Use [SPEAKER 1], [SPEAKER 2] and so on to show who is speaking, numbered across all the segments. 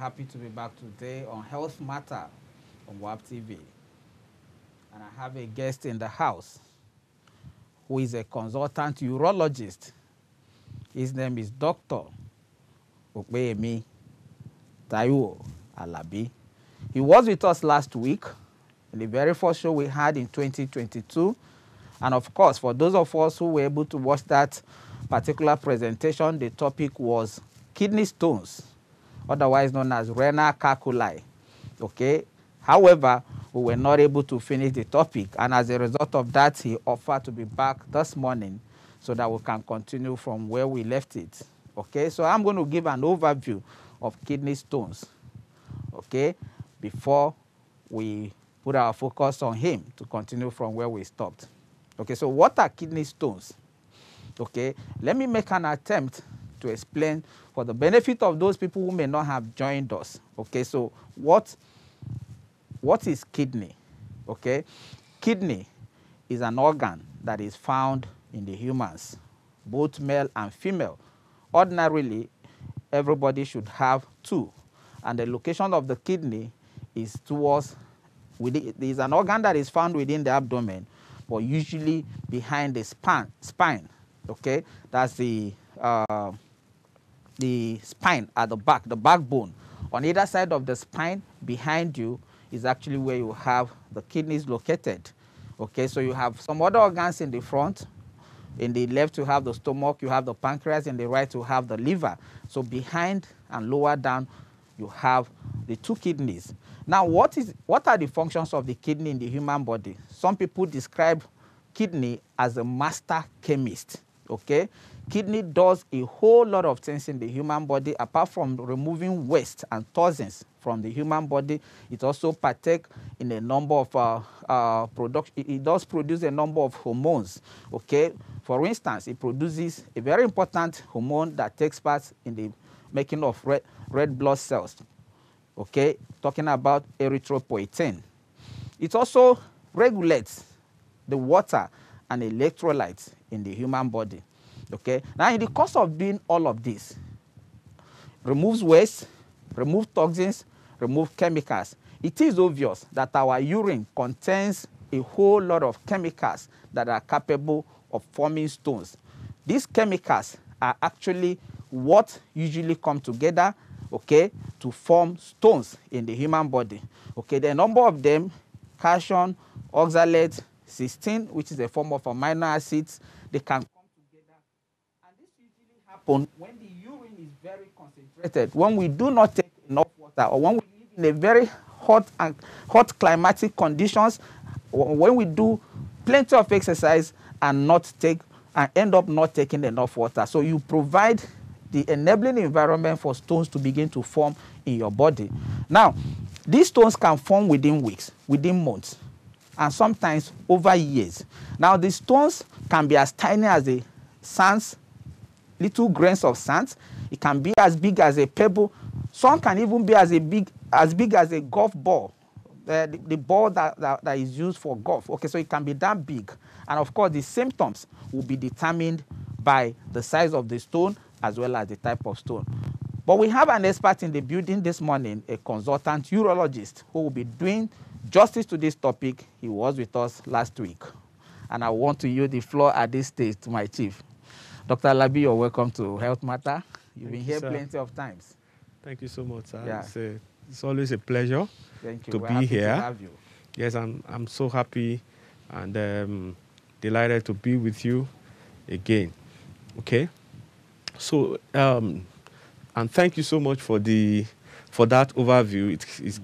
[SPEAKER 1] happy to be back today on Health Matta on WAP TV. And I have a guest in the house who is a consultant urologist. His name is Dr. Opeyemi Taiwo Alabi. He was with us last week in the very first show we had in 2022. And of course, for those of us who were able to watch that particular presentation, the topic was kidney stones, otherwise known as renal calculi. Okay. However, we were not able to finish the topic, and as a result of that, he offered to be back this morning so that we can continue from where we left it. Okay, so I'm going to give an overview of kidney stones. Okay, before we put our focus on him to continue from where we stopped. Okay, so what are kidney stones? Okay, let me make an attempt to explain for the benefit of those people who may not have joined us. Okay, so what, what is kidney? Okay, kidney is an organ that is found in the humans, both male and female. Ordinarily, everybody should have two, and the location of the kidney is towards, within, is an organ that is found within the abdomen, but usually behind the spine. spine okay, that's the uh, the spine at the back, the backbone. On either side of the spine, behind you, is actually where you have the kidneys located. Okay, so you have some other organs in the front. In the left, you have the stomach, you have the pancreas, in the right, you have the liver. So behind and lower down, you have the two kidneys. Now, what, is, what are the functions of the kidney in the human body? Some people describe kidney as a master chemist, okay? Kidney does a whole lot of things in the human body apart from removing waste and toxins from the human body. It also partake in a number of uh, uh, production. It does produce a number of hormones. Okay, for instance, it produces a very important hormone that takes part in the making of red red blood cells. Okay, talking about erythropoietin. It also regulates the water and electrolytes in the human body. Okay. Now, in the course of doing all of this, removes waste, remove toxins, remove chemicals. It is obvious that our urine contains a whole lot of chemicals that are capable of forming stones. These chemicals are actually what usually come together, okay, to form stones in the human body. Okay, the number of them, calcium, oxalate, cystine, which is a form of amino acids, they can happen when the urine is very concentrated, when we do not take enough water, or when we live in a very hot and hot climatic conditions, when we do plenty of exercise and not take and end up not taking enough water. So you provide the enabling environment for stones to begin to form in your body. Now, these stones can form within weeks, within months, and sometimes over years. Now, the stones can be as tiny as a sands little grains of sand. It can be as big as a pebble. Some can even be as a big as big as a golf ball. Uh, the, the, ball that, that, that is used for golf. Okay, so it can be that big. And of course, the symptoms will be determined by the size of the stone as well as the type of stone. But we have an expert in the building this morning, a consultant urologist, who will be doing justice to this topic. He was with us last week. And I want to yield the floor at this stage to my chief. Dr. Alabi, you're welcome to Health Matta. You've
[SPEAKER 2] Thank
[SPEAKER 1] been
[SPEAKER 2] you,
[SPEAKER 1] here
[SPEAKER 2] sir.
[SPEAKER 1] plenty of times.
[SPEAKER 2] Thank you so much, sir.
[SPEAKER 1] Yeah.
[SPEAKER 2] It's, a, it's always a pleasure
[SPEAKER 1] Thank you.
[SPEAKER 2] to
[SPEAKER 1] We're
[SPEAKER 2] be
[SPEAKER 1] happy
[SPEAKER 2] here.
[SPEAKER 1] To have you.
[SPEAKER 2] Yes, I'm, I'm so happy and um, delighted to be with you again. Okay? So, um, and thank you so much for the for that overview. It, it's,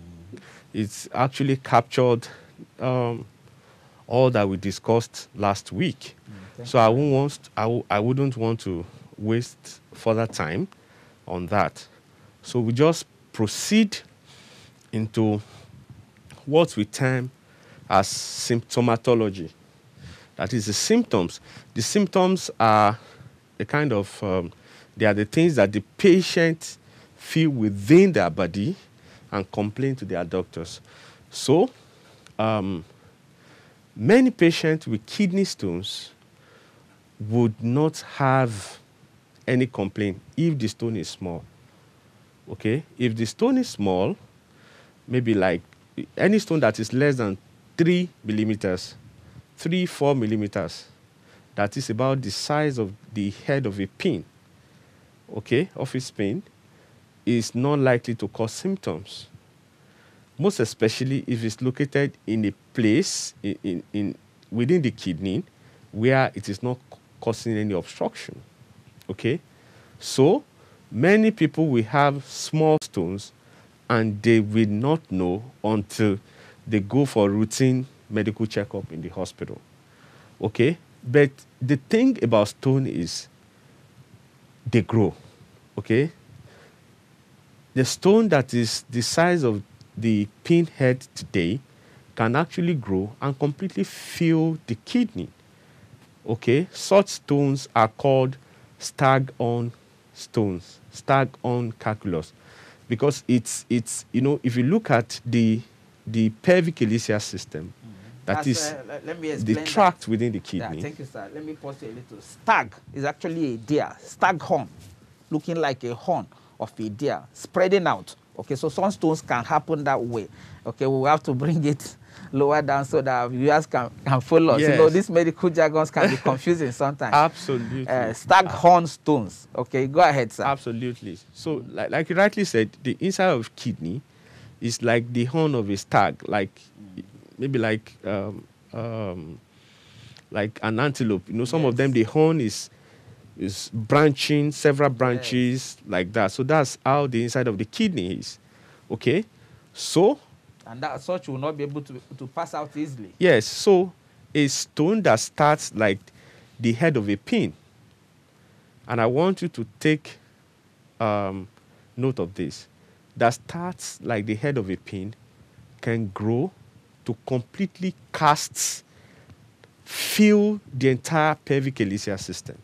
[SPEAKER 2] it's actually captured um, all that we discussed last week. So I won't want I, w- I wouldn't want to waste further time on that. So we just proceed into what we term as symptomatology. That is the symptoms. The symptoms are a kind of um, they are the things that the patient feel within their body and complain to their doctors. So um, many patients with kidney stones would not have any complaint if the stone is small. Okay, if the stone is small, maybe like any stone that is less than three millimeters, three, four millimeters, that is about the size of the head of a pin, okay, of its pin, is not likely to cause symptoms. Most especially if it's located in a place in, in, in within the kidney where it is not causing any obstruction. Okay? So, many people will have small stones and they will not know until they go for routine medical checkup in the hospital. Okay? But the thing about stone is they grow. Okay? The stone that is the size of the pinhead today can actually grow and completely fill the kidney. Okay? Such stones are called staghorn stones, staghorn calculus. Because it's it's you know, if you look at the the pelvicalyceal system, that
[SPEAKER 1] That's,
[SPEAKER 2] is
[SPEAKER 1] uh, let me
[SPEAKER 2] the
[SPEAKER 1] explain that.
[SPEAKER 2] tract within the
[SPEAKER 1] Yeah,
[SPEAKER 2] kidney.
[SPEAKER 1] thank you, sir. Let me pause you a little. Stag is actually a deer, stag horn, looking like a horn of a deer, spreading out. Okay, so some stones can happen that way. Okay, we will have to bring it lower down so that viewers can, can follow us. You know,
[SPEAKER 2] Yes.
[SPEAKER 1] these medical jargons can be confusing sometimes.
[SPEAKER 2] Absolutely.
[SPEAKER 1] Uh, stag horn stones. Okay, go ahead, sir.
[SPEAKER 2] Absolutely. So, like, like you rightly said, the inside of kidney is like the horn of a stag, like maybe like um, um, like an antelope. You know, some of them the horn is is branching, several branches like that. So that's how the inside of the kidney is. Okay. So
[SPEAKER 1] And that such will not be able to, to pass out easily.
[SPEAKER 2] Yes, so a stone that starts like the head of a pin. And I want you to take um, note of this. That starts like the head of a pin can grow to completely cast, fill the entire pelvicalyceal system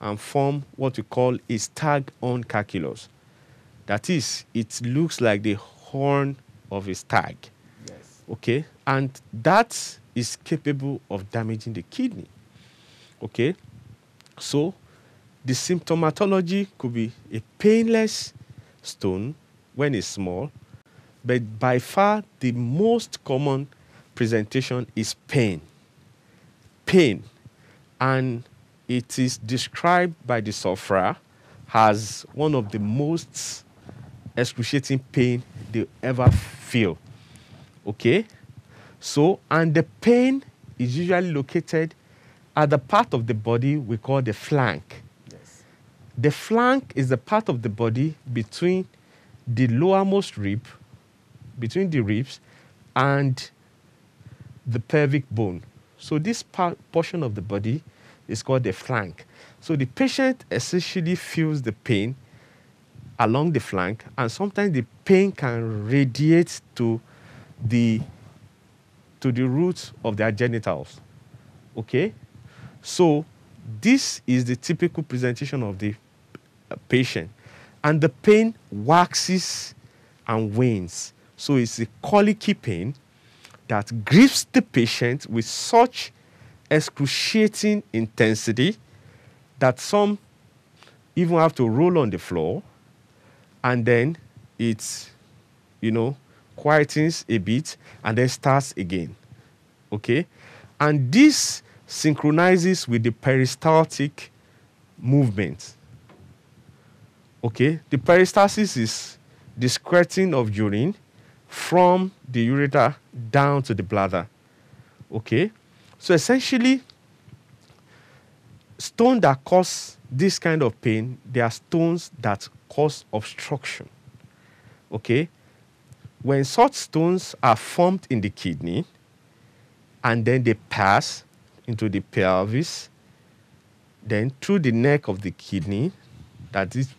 [SPEAKER 2] and form what we call a staghorn calculus. That is, it looks like the horn of his tag.
[SPEAKER 1] Yes.
[SPEAKER 2] okay? And that is capable of damaging the kidney. Okay? So the symptomatology could be a painless stone when it's small but by far the most common presentation is pain. Pain. And it is described by the sufferer as one of the most excruciating pain they ever feel Okay? So, and the pain is usually located at the part of the body we call the flank.
[SPEAKER 1] Yes.
[SPEAKER 2] The flank is the part of the body between the lowermost rib, between the ribs, and the pelvic bone. So, this part, portion of the body is called the flank. So, the patient essentially feels the pain along the flank, and sometimes the pain can radiate to the to the roots of their genitals. Okay? So this is the typical presentation of the uh, patient. And the pain waxes and wanes. So it's a colicky pain that grips the patient with such excruciating intensity that some even have to roll on the floor and then it's, you know, quietens a bit and then starts again. Okay? And this synchronizes with the peristaltic movement. Okay? The peristalsis is the squirting of urine from the ureter down to the bladder. Okay? So essentially, stone that cause this kind of pain, they are stones that cause obstruction. Okay? When such stones are formed in the kidney and then they pass into the pelvis, then through the neck of the kidney, that is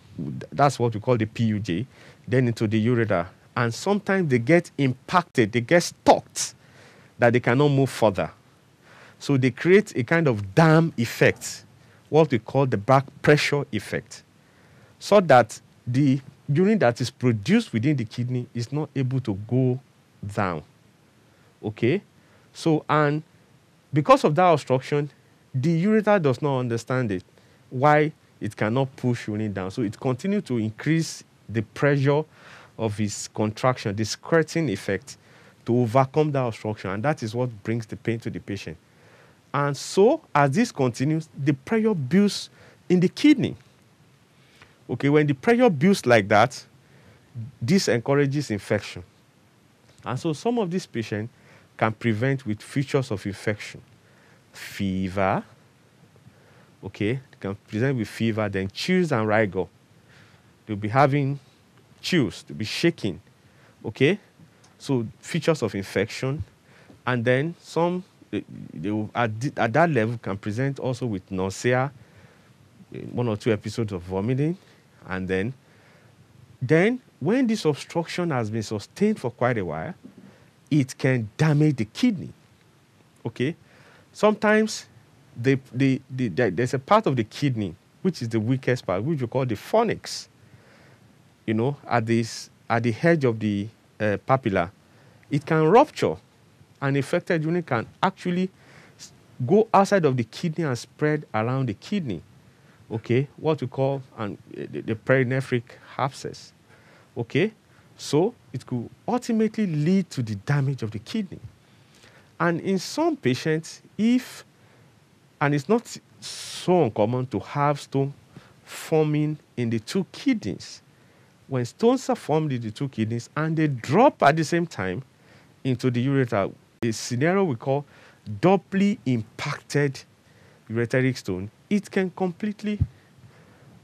[SPEAKER 2] that's what we call the PUJ, then into the ureter. And sometimes they get impacted, they get stuck that they cannot move further. So they create a kind of dam effect, what we call the back pressure effect, so that the urine that is produced within the kidney is not able to go down. Okay? So, and because of that obstruction, the ureter does not understand it, why it cannot push urine down. So it continues to increase the pressure of its contraction, the squirting effect, to overcome that obstruction. And that is what brings the pain to the patient. And so, as this continues, the pressure builds in the kidney. Okay, when the pressure builds like that, this encourages infection. And so, some of these patients can prevent with features of infection fever, okay, they can present with fever, then chills and rigor. They'll be having chills, they'll be shaking, okay? So, features of infection, and then some they, they at that level can present also with nausea, eh, one or two episodes of vomiting, and then then when this obstruction has been sustained for quite a while, it can damage the kidney. Okay, sometimes the, the, the, the, there's a part of the kidney which is the weakest part, which we call the fornix. You know, at this at the edge of the uh, papilla, it can rupture, and infected urine can actually go outside of the kidney and spread around the kidney. Okay, what we call and uh, the, the perinephric abscess. Okay, so it could ultimately lead to the damage of the kidney. And in some patients, if, and it's not so uncommon to have stone forming in the two kidneys. When stones are formed in the two kidneys and they drop at the same time into the ureter, a scenario we call doubly impacted ureteric stone, it can completely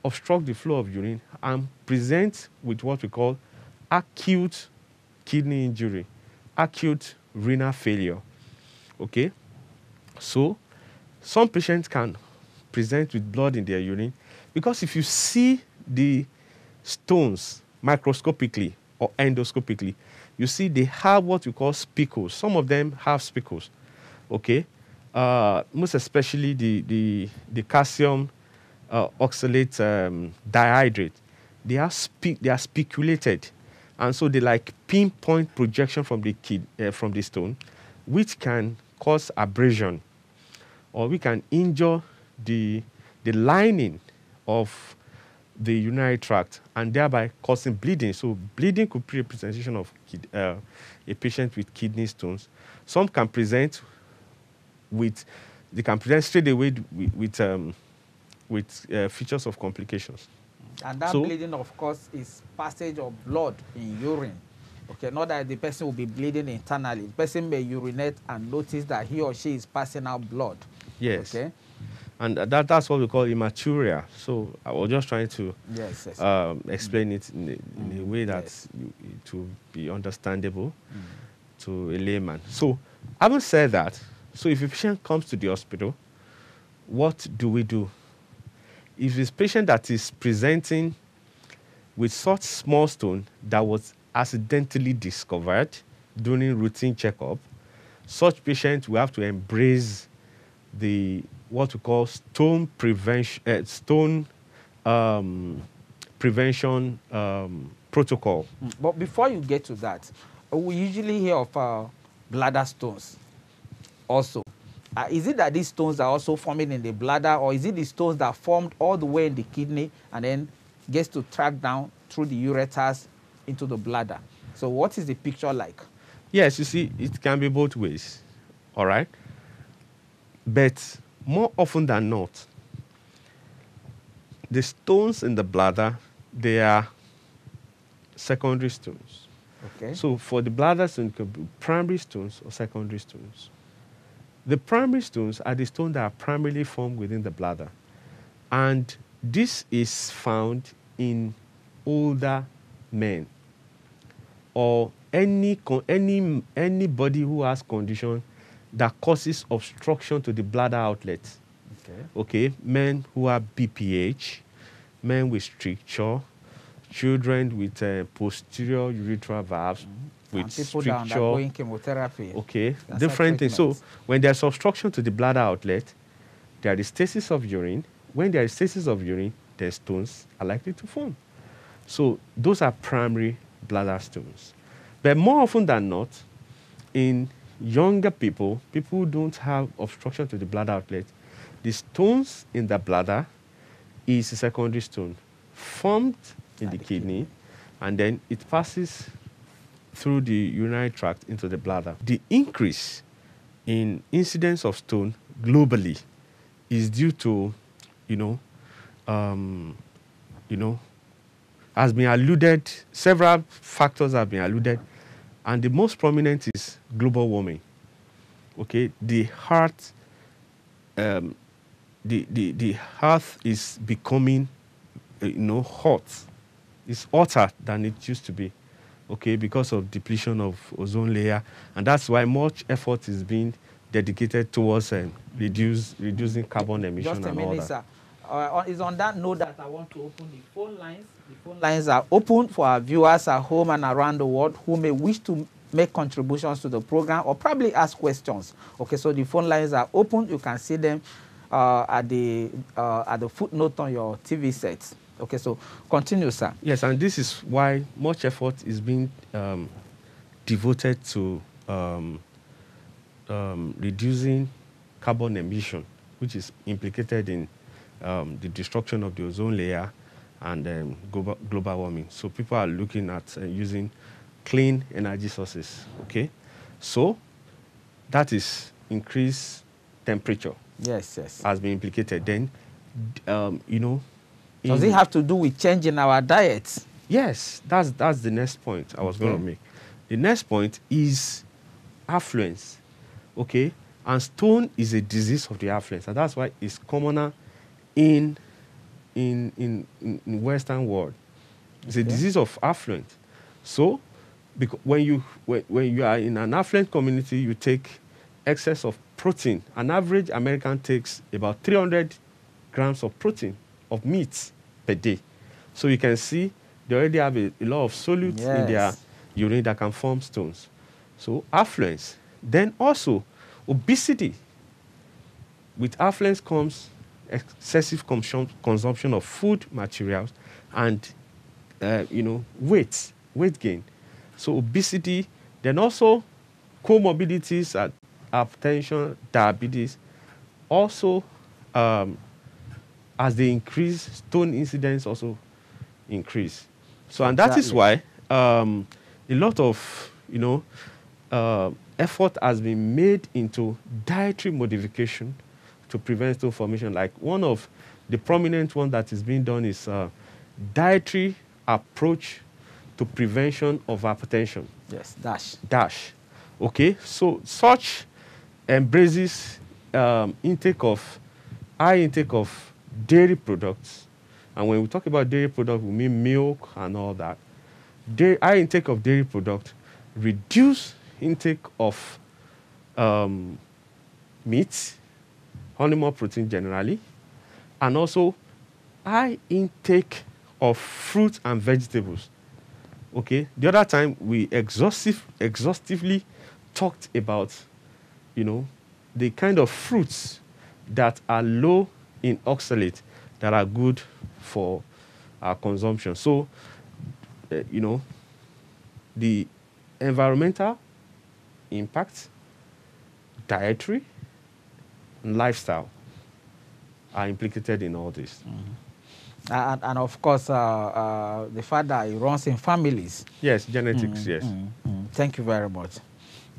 [SPEAKER 2] obstruct the flow of urine and present with what we call acute kidney injury, acute renal failure. Okay? So, some patients can present with blood in their urine because if you see the stones microscopically or endoscopically, you see they have what we call spicules. Some of them have spicules. Okay? Uh, most especially the, the, the calcium uh, oxalate um, dihydrate. They are, spe- they are spiculated and so they like pinpoint projection from the kid uh, from the stone, which can cause abrasion, or we can injure the the lining of the urinary tract and thereby causing bleeding. So bleeding could be a presentation of kid, uh, a patient with kidney stones. Some can present with they can present straight away with with, um, with uh, features of complications.
[SPEAKER 1] And that
[SPEAKER 2] So-
[SPEAKER 1] bleeding, of course, is passage of blood in urine. Okay, not that the person will be bleeding internally. The person may urinate and notice that he or she is passing out blood.
[SPEAKER 2] Yes.
[SPEAKER 1] Okay.
[SPEAKER 2] And that, that's what we call hematuria. So I was just trying to
[SPEAKER 1] Yes. yes.
[SPEAKER 2] um, explain it in a, in a
[SPEAKER 1] Mm,
[SPEAKER 2] way that
[SPEAKER 1] yes.
[SPEAKER 2] you, it be understandable
[SPEAKER 1] Mm.
[SPEAKER 2] to a layman. So, having said that, so if a patient comes to the hospital, what do we do? If this patient that is presenting with such small stone that was accidentally discovered during routine checkup, such patient will have to embrace the what we call stone prevention, uh, stone um, prevention um, protocol.
[SPEAKER 1] Mm, But before you get to that, we usually hear of uh, bladder stones also. Uh, is it that these stones are also forming in the bladder, or is it the stones that formed all the way in the kidney and then gets to track down through the ureters into the bladder? So, what is the picture like?
[SPEAKER 2] Yes, you see, it can be both ways. All right. But more often than not, the stones in the bladder, they are secondary stones.
[SPEAKER 1] Okay.
[SPEAKER 2] So for the bladder stone, it could be primary stones or secondary stones. The primary stones are the stones that are primarily formed within the bladder. And this is found in older men or any, any, anybody who has condition that causes obstruction to the bladder outlet
[SPEAKER 1] okay.
[SPEAKER 2] okay, men who have BPH, men with stricture, children with uh, posterior urethral valves, with
[SPEAKER 1] and people that are
[SPEAKER 2] stricture,
[SPEAKER 1] undergoing chemotherapy.
[SPEAKER 2] okay,
[SPEAKER 1] That's
[SPEAKER 2] different things. So when there's obstruction to the bladder outlet, there is stasis of urine. When there is stasis of urine, the stones are likely to form. So those are primary bladder stones. But more often than not, in younger people, people who don't have obstruction to the bladder outlet, the stones in the bladder is a secondary stone formed in the,
[SPEAKER 1] the
[SPEAKER 2] kidney,
[SPEAKER 1] kidney.
[SPEAKER 2] and then it passes through the urinary tract into the bladder. The increase in incidence of stone globally is due to, you know, um, you know, has been alluded, several factors have been alluded, and the most prominent is global warming. Okay, the heart, um, the, the, the heart is becoming, you know, hot. It's hotter than it used to be, okay, because of depletion of ozone layer, and that's why much effort is being dedicated towards uh, reduce, reducing carbon emission
[SPEAKER 1] Just a
[SPEAKER 2] and all
[SPEAKER 1] minute,
[SPEAKER 2] that.
[SPEAKER 1] sir. Uh, it's on that note that I want to open the phone lines. The phone lines are open for our viewers at home and around the world who may wish to make contributions to the program or probably ask questions. Okay, so the phone lines are open. You can see them uh, at the uh, at the footnote on your TV sets. Okay, so continue, sir.
[SPEAKER 2] Yes, and this is why much effort is being um, devoted to um, um, reducing carbon emission, which is implicated in um, the destruction of the ozone layer and um, global, global warming. So people are looking at uh, using clean energy sources. Okay, so that is increased temperature
[SPEAKER 1] Yes, yes.
[SPEAKER 2] has been implicated. Then, um, you know,
[SPEAKER 1] Does
[SPEAKER 2] in-
[SPEAKER 1] it mm. have to do with changing our diets?
[SPEAKER 2] Yes, that's that's the next point I was going to
[SPEAKER 1] mm.
[SPEAKER 2] make. The next point is affluence. Okay, and stone is a disease of the affluence, and that's why it's commoner in in in in, Western world. It's a disease of affluence. So, because when you when, when you are in an affluent community, you take excess of protein. An average American takes about 300 grams of protein of meat per day. So you can see they already have a, a lot of solutes in their urine that can form stones. So affluence. Then also obesity. With affluence comes excessive consum- consumption of food materials and uh, you know weight weight gain. So obesity. Then also comorbidities are hypertension, diabetes. Also, um, as they increase, stone incidence also increase. So, and that is why um, a lot of you know uh, effort has been made into dietary modification to prevent stone formation. Like one of the prominent one that is being done is uh, dietary approach to prevention of hypertension
[SPEAKER 1] Yes, dash.
[SPEAKER 2] dash. Okay, so such embraces um, intake of high intake of dairy products, and when we talk about dairy products, we mean milk and all that. Dairy, high intake of dairy product, reduce intake of um, meat, animal protein generally, and also high intake of fruit and vegetables. Okay. The other time we exhaustive, exhaustively talked about, you know, the kind of fruits that are low in oxalate that are good for our consumption. So, uh, you know, the environmental impact, dietary, and lifestyle are implicated in all this.
[SPEAKER 1] And, and of course, uh, uh, the fact that it runs in families.
[SPEAKER 2] Yes, genetics, yes.
[SPEAKER 1] Mm, Thank you very much.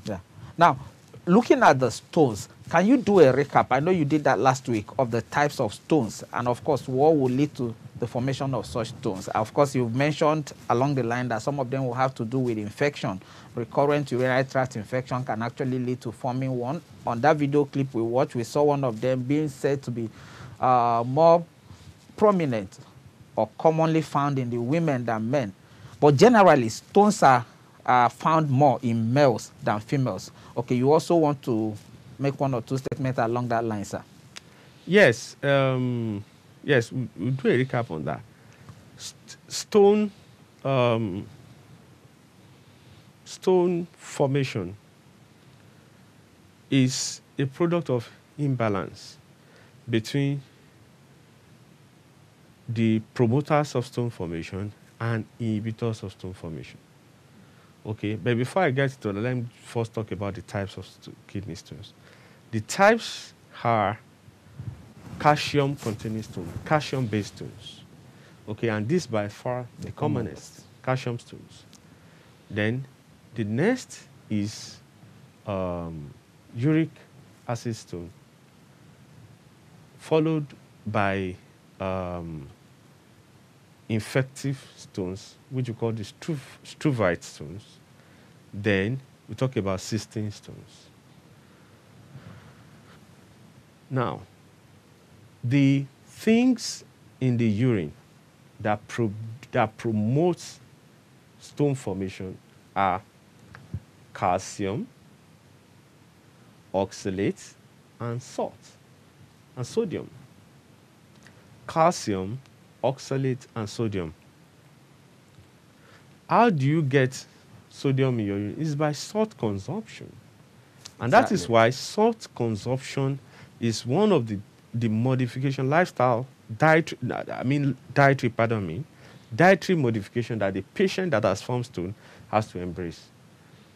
[SPEAKER 1] Yeah. Now, looking at the stones, can you do a recap? I know you did that last week of the types of stones, and of course, what will lead to the formation of such stones. Of course, you've mentioned along the line that some of them will have to do with infection. Recurrent urinary tract infection can actually lead to forming one. On that video clip we watched, we saw one of them being said to be uh, more prominent or commonly found in the women than men. But generally, stones are, are found more in males than females. Okay, you also want to make one or two statements along that line, sir.
[SPEAKER 2] Yes, um, yes, we, we'll do a recap on that. St- stone, um, stone formation is a product of imbalance between the promoters of stone formation and inhibitors of stone formation. Okay, but before I get to that, let me first talk about the types of st- kidney stones. The types are calcium containing stone, calcium based stones. Okay, and this by far the commonest. calcium stones. Then the next is um, uric acid stone, followed by um, infective stones, which we call the struv- struvite stones. Then we talk about cystine stones. Now, the things in the urine that, pro- that promotes stone formation are calcium, oxalate, and salt, and sodium. Calcium, oxalate, and sodium. How do you get sodium in your urine? It's by salt consumption. And that is why salt consumption is one of the, the modification lifestyle dietary I mean dietary pardon me dietary modification that the patient that has formed stone has to embrace.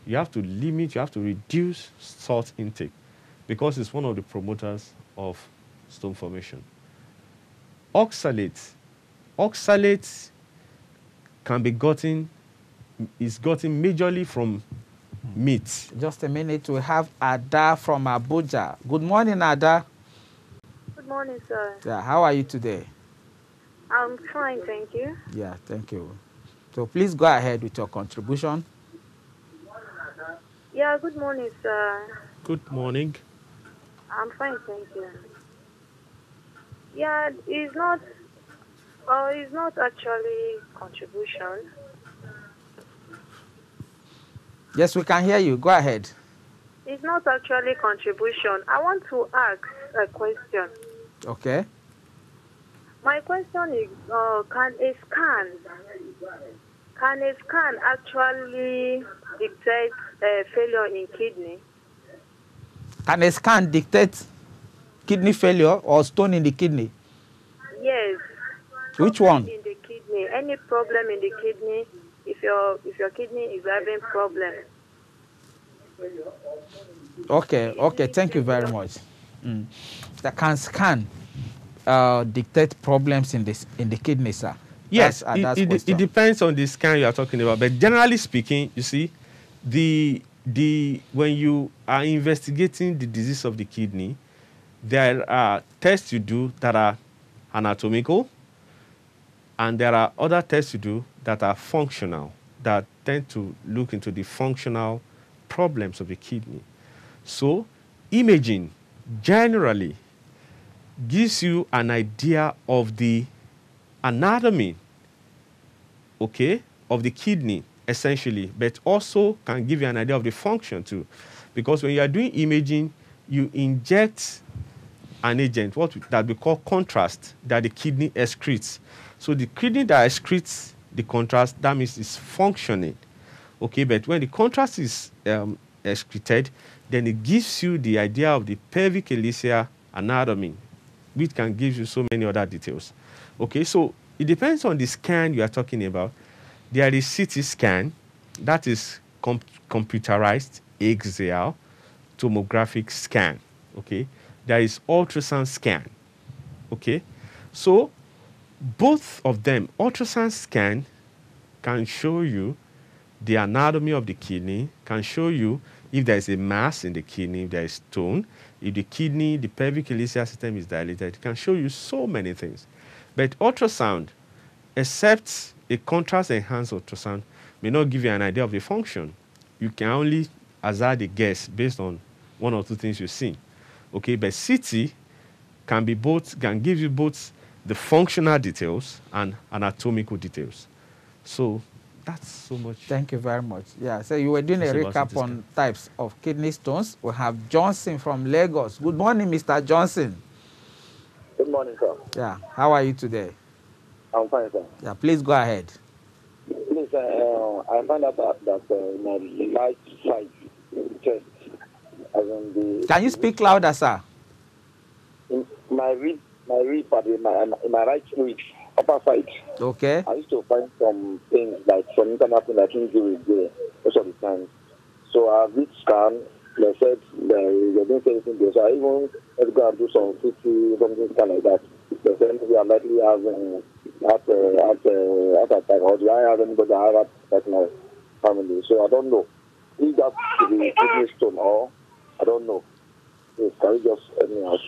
[SPEAKER 2] You have to limit, you have to reduce salt intake because it's one of the promoters of stone formation. Oxalate. Oxalate can be gotten is gotten majorly from meat.
[SPEAKER 1] Just a minute. We have Ada from Abuja. Good morning, Ada.
[SPEAKER 3] Good morning, sir.
[SPEAKER 1] Yeah, how are you today?
[SPEAKER 3] I'm fine, thank you.
[SPEAKER 1] Yeah, thank you. So please go ahead with your contribution.
[SPEAKER 3] Yeah, good morning, sir.
[SPEAKER 2] Good morning.
[SPEAKER 3] I'm fine, thank you. Yeah, it's not. Uh, it's not actually contribution.
[SPEAKER 1] Yes, we can hear you. Go ahead.
[SPEAKER 3] It's not actually contribution. I want to ask a question.
[SPEAKER 1] Okay.
[SPEAKER 3] My question is, uh, can a scan, can a scan actually detect uh, failure in kidney?
[SPEAKER 1] Can a scan dictate kidney failure or stone in the kidney?
[SPEAKER 3] Yes.
[SPEAKER 1] Which one?
[SPEAKER 3] In the kidney, any problem in the kidney, your if your kidney is having problem.
[SPEAKER 1] Okay, okay. Thank you very much. Mm. That can scan uh, dictate problems in this in the kidney, sir.
[SPEAKER 2] Yes,
[SPEAKER 1] That's
[SPEAKER 2] it, it, it depends on the scan you are talking about. But generally speaking, you see, the the when you are investigating the disease of the kidney, there are tests you do that are anatomical, and there are other tests you do that are functional that tend to look into the functional problems of the kidney. So, imaging generally gives you an idea of the anatomy, okay, of the kidney essentially, but also can give you an idea of the function too. Because when you are doing imaging, you inject an agent, what that we call contrast, that the kidney excretes. So the kidney that excretes the contrast, that means it's functioning. Okay, but when the contrast is um, excreted, then it gives you the idea of the pelvicalyceal anatomy, which can give you so many other details. Okay, so it depends on the scan you are talking about. There is CT scan, that is com- computerized axial tomographic scan. Okay, there is ultrasound scan. Okay, so both of them, ultrasound scan can show you the anatomy of the kidney, can show you if there is a mass in the kidney, if there is stone, if the kidney, the pelvicalyceal system is dilated, it can show you so many things. But ultrasound, except a contrast enhanced ultrasound, may not give you an idea of the function. You can only hazard a guess based on one or two things you see. Okay, but CT can be both can give you both the functional details and anatomical details. So that's so much.
[SPEAKER 1] Thank you very much. Yeah, so you were doing a
[SPEAKER 2] That's about
[SPEAKER 1] recap on types of kidney stones. We have Johnson from Lagos. Good morning, Mr. Johnson.
[SPEAKER 4] Good morning, sir.
[SPEAKER 1] Yeah, how are you today?
[SPEAKER 4] I'm fine, sir.
[SPEAKER 1] Yeah, please go ahead.
[SPEAKER 4] Please, uh, uh, I found out that, that uh, my right side chest, as in the
[SPEAKER 1] Can you speak louder, sir?
[SPEAKER 4] in my rib, my rib, at the- my, in my right rib, upper side.
[SPEAKER 1] Okay.
[SPEAKER 4] I used to find some things like some internal pain that injury there most of the time. So I did scan. They said they, they didn't say anything there. So I even let's go and do some CT, something kind like that. They said maybe I likely have um, heart, uh, heart, uh, heart attack, or do I have anybody that have attack my family? So I don't know. If that could be kidney stone or I don't know. Yes, can you just out?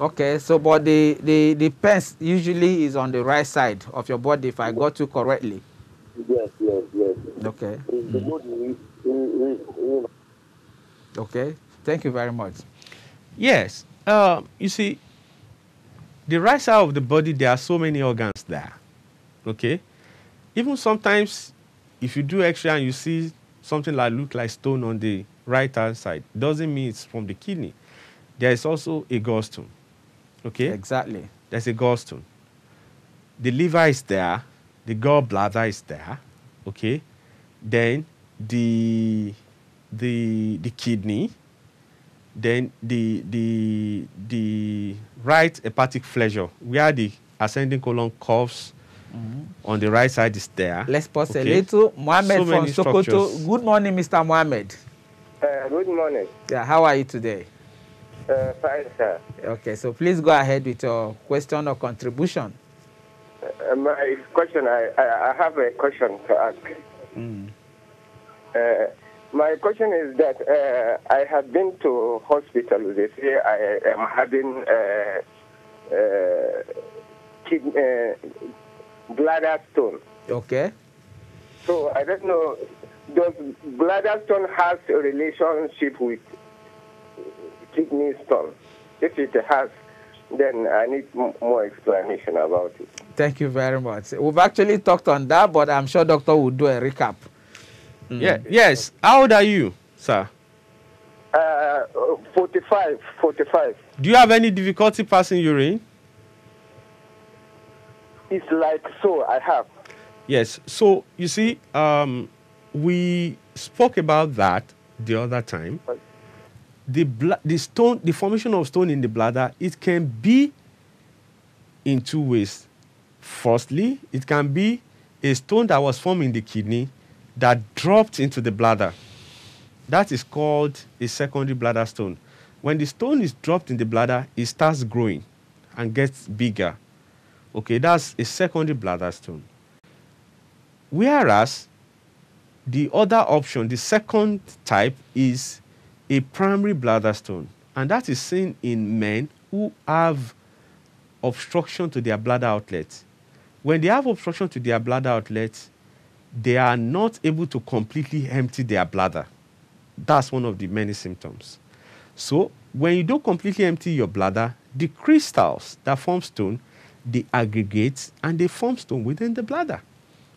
[SPEAKER 1] Okay, so but the the the pens usually is on the right side of your body, if I got you correctly.
[SPEAKER 4] Yes, yes, yes.
[SPEAKER 1] Okay.
[SPEAKER 4] It's the body, it- it- it-
[SPEAKER 1] Okay. Thank you very much.
[SPEAKER 2] Yes. Uh, you see, the right side of the body, there are so many organs there. Okay. Even sometimes, if you do X-ray and you see something like look like stone on the right hand side, doesn't mean it's from the kidney. There is also a gallstone. Okay.
[SPEAKER 1] Exactly.
[SPEAKER 2] There's a gallstone. The liver is there. The gallbladder is there. Okay. Then the the the kidney. Then the the the right hepatic flexure, where the ascending colon curves on the right side is there.
[SPEAKER 1] Let's pause a little. Mohammed
[SPEAKER 2] So
[SPEAKER 1] from Sokoto.
[SPEAKER 2] structures.
[SPEAKER 1] Good morning, Mr. Mohammed.
[SPEAKER 5] Uh, good morning.
[SPEAKER 1] Yeah, how are you today?
[SPEAKER 5] Uh, fine, sir.
[SPEAKER 1] Okay, so please go ahead with your question or contribution.
[SPEAKER 5] Uh, my question, I, I, I have a question to ask.
[SPEAKER 1] Mm.
[SPEAKER 5] Uh, my question is that uh, I have been to hospital. They say I am having uh, uh, uh, bladder stone.
[SPEAKER 1] Okay.
[SPEAKER 5] So I don't know, does bladder stone has a relationship with kidney stone? If it has, then I need m- more explanation about it.
[SPEAKER 1] Thank you very much. We've actually talked on that, but I'm sure doctor will do a recap.
[SPEAKER 2] Yeah. Yes. How old are you, sir?
[SPEAKER 5] Uh, 45, 45.
[SPEAKER 2] Do you have any difficulty passing urine?
[SPEAKER 5] It's like so, I have.
[SPEAKER 2] Yes. So you see, um, we spoke about that the other time. The the stone, the formation of stone in the bladder, it can be in two ways. Firstly, it can be a stone that was formed in the kidney that dropped into the bladder. That is called a secondary bladder stone. When the stone is dropped in the bladder, it starts growing and gets bigger. Okay, that's a secondary bladder stone. Whereas the other option, the second type, is a primary bladder stone. And that is seen in men who have obstruction to their bladder outlet. When they have obstruction to their bladder outlet, they are not able to completely empty their bladder. That's one of the many symptoms. So, when you don't completely empty your bladder, the crystals that form stone, they aggregate and they form stone within the bladder.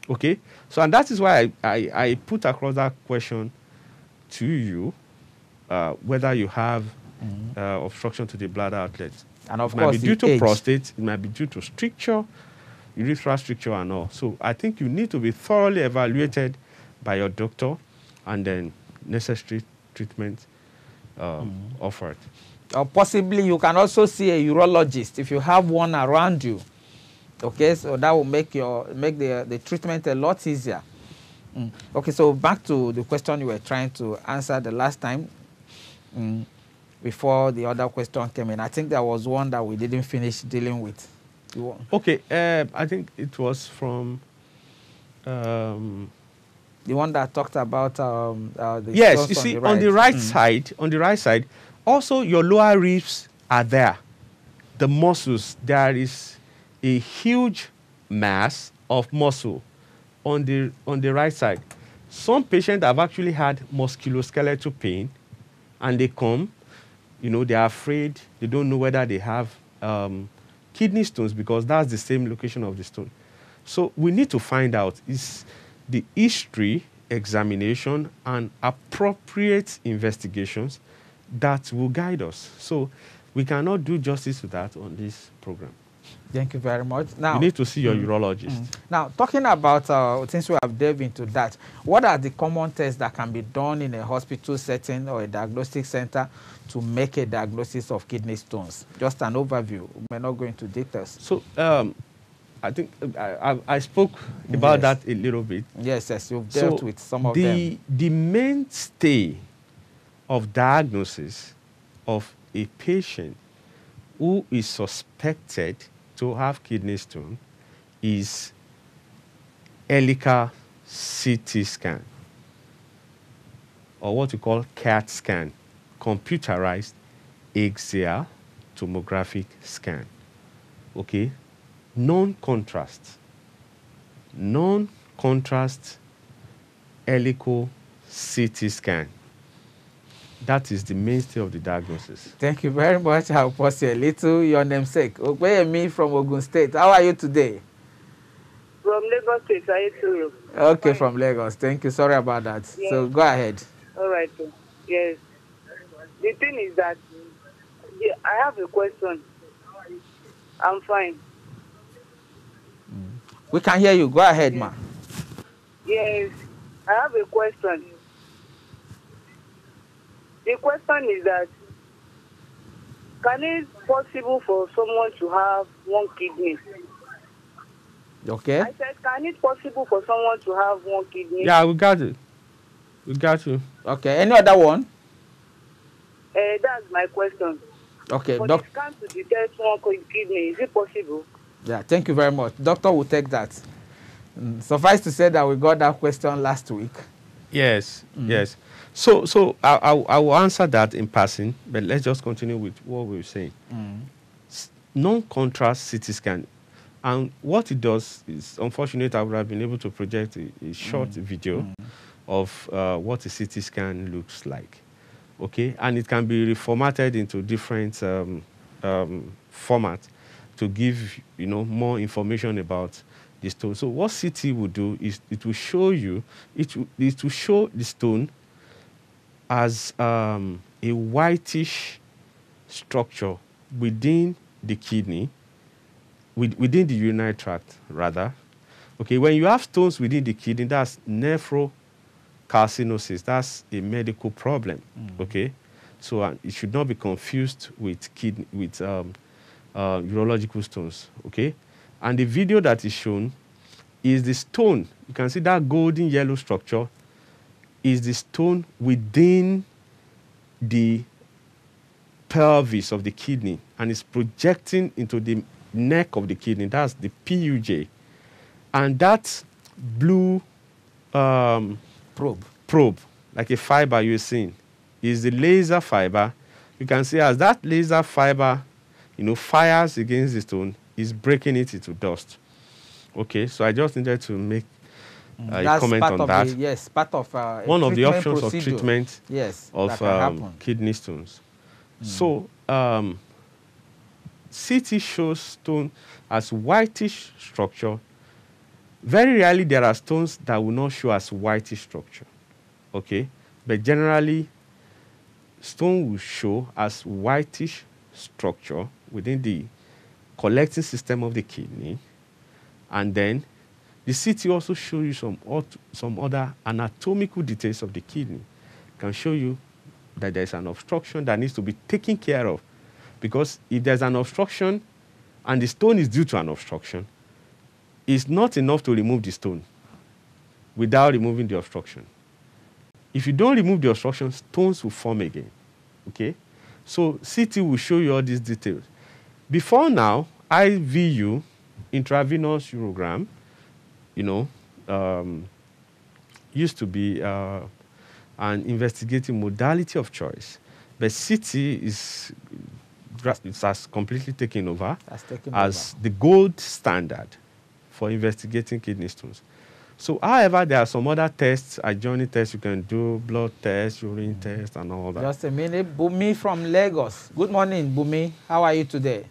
[SPEAKER 2] Okay? So, and that is why I, I, I put across that question to you uh, whether you have uh, obstruction to the bladder outlet.
[SPEAKER 1] And of
[SPEAKER 2] it might
[SPEAKER 1] course,
[SPEAKER 2] be due to
[SPEAKER 1] age.
[SPEAKER 2] prostate, it might be due to stricture, urethral stricture, and all. So, I think you need to be thoroughly evaluated by your doctor and then necessary treatment um, offered.
[SPEAKER 1] Or possibly you can also see a urologist if you have one around you. Okay, so that will make your make the the treatment a lot easier. Mm. Okay, so back to the question you were trying to answer the last time. Mm. Before the other question came in, I think there was one that we didn't finish dealing with.
[SPEAKER 2] Okay, uh, I think it was from. Um,
[SPEAKER 1] The one that talked about um, uh, the
[SPEAKER 2] yes, you see,
[SPEAKER 1] the
[SPEAKER 2] on the right
[SPEAKER 1] Mm.
[SPEAKER 2] side, on the right side, also your lower ribs are there. The muscles, there is a huge mass of muscle on the on the right side. Some patients have actually had musculoskeletal pain, and they come, you know, they are afraid. They don't know whether they have um, kidney stones because that's the same location of the stone. So we need to find out is the history, examination, and appropriate investigations that will guide us. So we cannot do justice to that on this program.
[SPEAKER 1] Thank you very much. Now,
[SPEAKER 2] you need to see your urologist.
[SPEAKER 1] Now, talking about, uh, since we have delved into that, what are the common tests that can be done in a hospital setting or a diagnostic center to make a diagnosis of kidney stones? Just an overview. We're not going into details.
[SPEAKER 2] So um, I think uh, I, I, I spoke about
[SPEAKER 1] Yes.
[SPEAKER 2] that a little bit.
[SPEAKER 1] Yes, yes, you've dealt
[SPEAKER 2] So
[SPEAKER 1] with some of
[SPEAKER 2] the,
[SPEAKER 1] them.
[SPEAKER 2] The mainstay of diagnosis of a patient who is suspected to have kidney stone is helical CT scan, or what we call CAT scan, computerized axial tomographic scan. Okay, non-contrast, non-contrast helical CT scan. That is the mainstay of the diagnosis.
[SPEAKER 1] Thank you very much. I'll pause here a little. Your namesake, me from Ogun State. How are you today?
[SPEAKER 3] From Lagos State, are you too?
[SPEAKER 1] Okay,
[SPEAKER 3] Fine.
[SPEAKER 1] from Lagos. Thank you. Sorry about that.
[SPEAKER 3] Yes.
[SPEAKER 1] So go ahead.
[SPEAKER 3] All right. Yes. The thing is that yeah, I have a question. I'm fine.
[SPEAKER 1] We can hear you. Go ahead, ma.
[SPEAKER 3] Yes, I have a question. The question is that can it possible for someone to have one kidney?
[SPEAKER 1] Okay.
[SPEAKER 3] I said, can it possible for someone to have one kidney?
[SPEAKER 2] Yeah, we got it. We got you.
[SPEAKER 1] Okay. Any other one?
[SPEAKER 3] Uh, that's my question.
[SPEAKER 1] Okay.
[SPEAKER 3] For
[SPEAKER 1] Doc-
[SPEAKER 3] the scan to detect one kidney, is it possible?
[SPEAKER 1] yeah. Thank you very much. Doctor will take that. Mm, suffice to say that we got that question last week.
[SPEAKER 2] Yes, yes. So, so I, I, I will answer that in passing, but let's just continue with what we were saying. S- Non-contrast CT scan, and what it does is, unfortunately, I would have been able to project a, a short video of uh, what a CT scan looks like. Okay, and it can be reformatted into different um, um, formats to give you know more information about the stone. So what CT will do is it will show you it will, it will show the stone as um, a whitish structure within the kidney, with, within the urinary tract rather. Okay, when you have stones within the kidney, that's nephrocalcinosis. That's a medical problem. Okay, so uh, it should not be confused with kidney with um, uh, urological stones. Okay, and the video that is shown is the stone. You can see that golden yellow structure is the stone within the pelvis of the kidney and is projecting into the neck of the kidney. That's the PUJ. And that blue um,
[SPEAKER 1] Probe.
[SPEAKER 2] probe, like a fiber you're seeing, is the laser fiber. You can see as that laser fiber, you know, fires against the stone, is breaking it into dust. Okay, so I just needed to make uh, a
[SPEAKER 1] That's
[SPEAKER 2] comment
[SPEAKER 1] part
[SPEAKER 2] on
[SPEAKER 1] of
[SPEAKER 2] that.
[SPEAKER 1] The, yes, part of uh,
[SPEAKER 2] One of the options
[SPEAKER 1] procedure.
[SPEAKER 2] of treatment
[SPEAKER 1] Yes,
[SPEAKER 2] of um, kidney stones. So, um, CT shows stone as whitish structure. Very rarely there are stones that will not show as whitish structure. Okay, but generally, stone will show as whitish structure within the collecting system of the kidney, and then the CT also show you some some other anatomical details of the kidney. It Can show you that there's an obstruction that needs to be taken care of, because if there's an obstruction, and the stone is due to an obstruction, it's not enough to remove the stone without removing the obstruction. If you don't remove the obstruction, stones will form again. Okay? So CT will show you all these details. Before now, IVU, intravenous urogram, you know, um, used to be uh, an investigative modality of choice. But CT is it has completely taken over
[SPEAKER 1] taken
[SPEAKER 2] as the gold standard for investigating kidney stones. So, however, there are some other tests, adjoining tests you can do, blood tests, urine tests, and all that.
[SPEAKER 1] Just a minute. Bumi from Lagos. Good morning, Bumi. How are you today?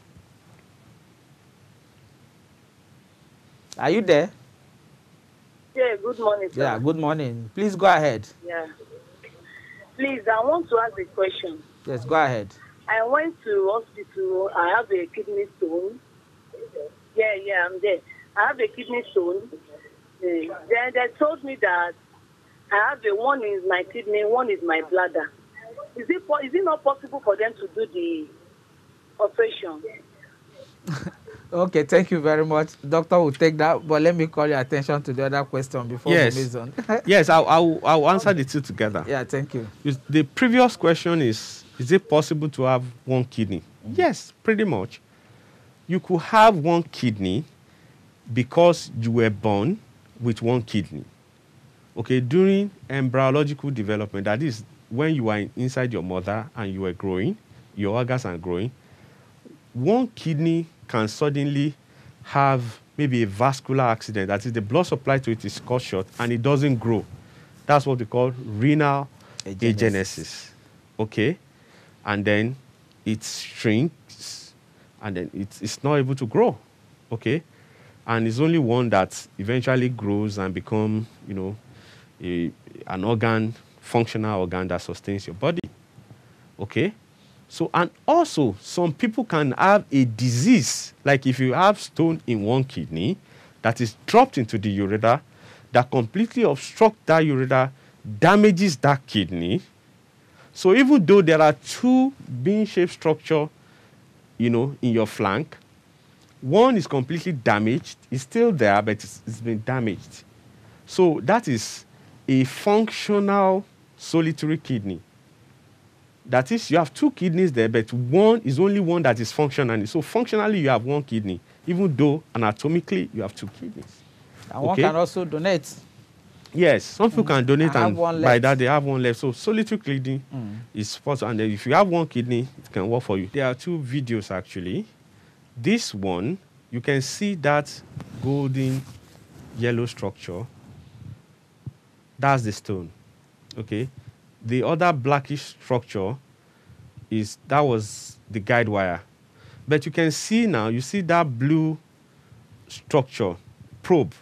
[SPEAKER 1] Are you there?
[SPEAKER 3] Yeah, good morning, sir.
[SPEAKER 1] Yeah, good morning. Please go ahead.
[SPEAKER 3] Yeah. Please, I want to ask a question.
[SPEAKER 1] Yes, go ahead.
[SPEAKER 3] I went to hospital. I have a kidney stone. Yeah, yeah, I'm there. I have a kidney stone. Uh, then they told me that I have a one is my kidney, one is my bladder. Is it is it not possible for them to do the operation?
[SPEAKER 1] Okay, thank you very much. Doctor will take that, but let me call your attention to the other question before
[SPEAKER 2] Yes.
[SPEAKER 1] we move on.
[SPEAKER 2] yes, I'll, I'll, I'll answer the two together.
[SPEAKER 1] yeah, thank you.
[SPEAKER 2] The previous question is Is it possible to have one kidney? Mm. Yes, pretty much. You could have one kidney because you were born with one kidney. Okay, during embryological development, that is when you are inside your mother and you are growing, your organs are growing, one kidney can suddenly have maybe a vascular accident. That is, the blood supply to it is cut short and it doesn't grow. That's what we call renal
[SPEAKER 1] Agenesis.
[SPEAKER 2] agenesis. Okay? And then it shrinks and then it's, it's not able to grow. Okay? And it's only one that eventually grows and become, you know, a, an organ, functional organ that sustains your body. Okay? So, and also, some people can have a disease, like if you have stone in one kidney that is dropped into the ureter, that completely obstruct that ureter, damages that kidney. So, even though there are two bean shaped structure, you know, in your flank, one is completely damaged, it's still there, but it's, it's been damaged. So, that is a functional solitary kidney. That is, you have two kidneys there, but one is only one that is functional. So functionally, you have one kidney, even though anatomically you have two kidneys.
[SPEAKER 1] And one can also donate.
[SPEAKER 2] Yes, some people can donate, and by that they have one left. So solitary kidney
[SPEAKER 1] Mm.
[SPEAKER 2] is possible, and if you have one kidney, it can work for you. There are two videos actually. This one, you can see that golden yellow structure. That's the stone. Okay. The other blackish structure is that was the guide wire. But you can see now, you see that blue structure, probe.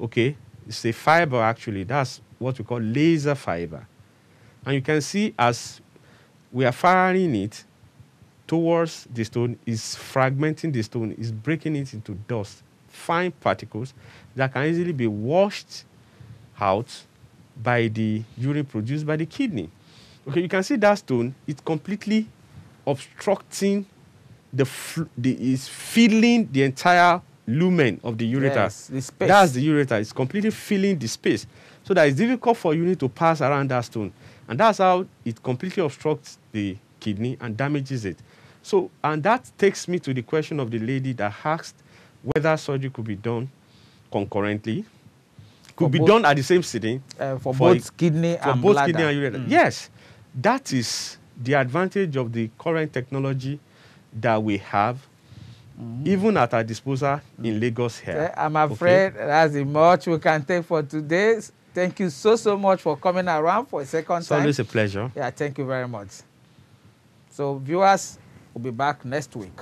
[SPEAKER 2] Okay. It's a fiber actually. That's what we call laser fiber. And you can see as we are firing it towards the stone, is fragmenting the stone, is breaking it into dust, fine particles that can easily be washed out by the urine produced by the kidney. Okay, you can see that stone, it's completely obstructing the, the is filling the entire lumen of the ureter.
[SPEAKER 1] Yes, the space.
[SPEAKER 2] That's the ureter. It's completely filling the space. So that it's difficult for urine to pass around that stone. And that's how it completely obstructs the kidney and damages it. So, and that takes me to the question of the lady that asked whether surgery could be done concurrently, could be
[SPEAKER 1] both-
[SPEAKER 2] done at the same sitting
[SPEAKER 1] uh, for,
[SPEAKER 2] For
[SPEAKER 1] both kidney
[SPEAKER 2] for
[SPEAKER 1] and
[SPEAKER 2] both
[SPEAKER 1] bladder.
[SPEAKER 2] kidney and ureter.
[SPEAKER 1] Mm.
[SPEAKER 2] Yes, that is the advantage of the current technology that we have, even at our disposal in Lagos
[SPEAKER 1] Eh,
[SPEAKER 2] here.
[SPEAKER 1] I'm
[SPEAKER 2] Okay?
[SPEAKER 1] afraid that's the much we can take for today. Thank you so, so much for coming around for a second
[SPEAKER 2] It's
[SPEAKER 1] time.
[SPEAKER 2] always a pleasure.
[SPEAKER 1] Yeah, thank you very much. So, viewers, we'll be back next week.